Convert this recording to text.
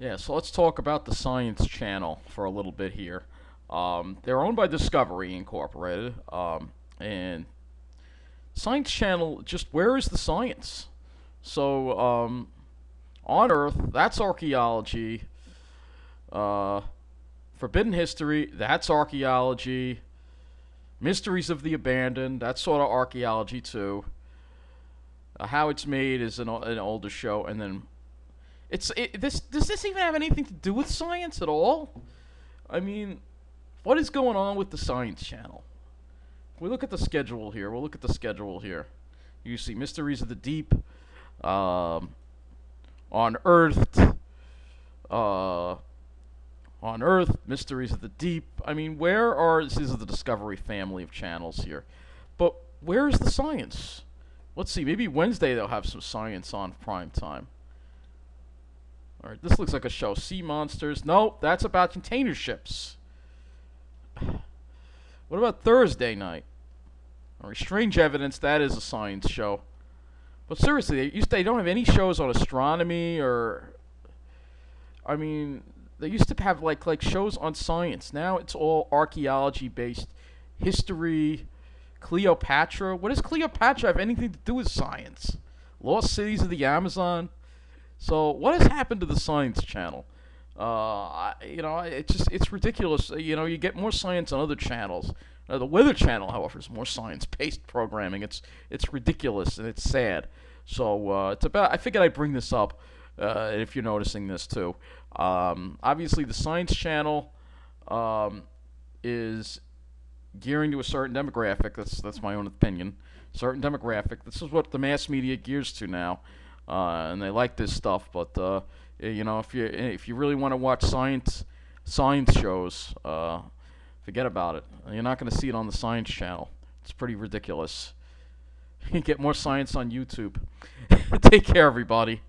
Yeah, so let's talk about the Science Channel for a little bit here. Um, they're owned by Discovery Incorporated, um, and Science Channel just where is the science? So um, Unearthed, that's archaeology. Uh, Forbidden History, that's archaeology. Mysteries of the Abandoned, that's sort of archaeology too. Uh, How It's Made is an, an older show, and then it's it, this. Does this even have anything to do with science at all? I mean, what is going on with the Science Channel? We look at the schedule here. We'll look at the schedule here. You see Mysteries of the Deep, um, Unearthed, uh, Unearthed, Mysteries of the Deep. I mean, where are this is the Discovery family of channels here, but where is the science? Let's see. Maybe Wednesday they'll have some science on prime time. All right, this looks like a show. Sea monsters. No, that's about container ships. What about Thursday night? All right, strange evidence. That is a science show. But seriously, they to, they don't have any shows on astronomy or. I mean, they used to have like like shows on science. Now it's all archaeology based, history. Cleopatra. What does Cleopatra have anything to do with science? Lost cities of the Amazon. So what has happened to the Science Channel? Uh, you know, it's just it's ridiculous. You know, you get more science on other channels. Uh, the Weather Channel, however, is more science-based programming. It's it's ridiculous and it's sad. So uh, it's about. I figured I'd bring this up uh, if you're noticing this too. Um, obviously, the Science Channel um, is gearing to a certain demographic. That's that's my own opinion. Certain demographic. This is what the mass media gears to now, uh, and they like this stuff. But uh, eh, you know, if you if you really want to watch science science shows, uh, forget about it. You're not going to see it on the Science Channel. It's pretty ridiculous. You get more science on YouTube. Take care, everybody.